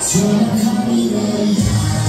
想看你的眼。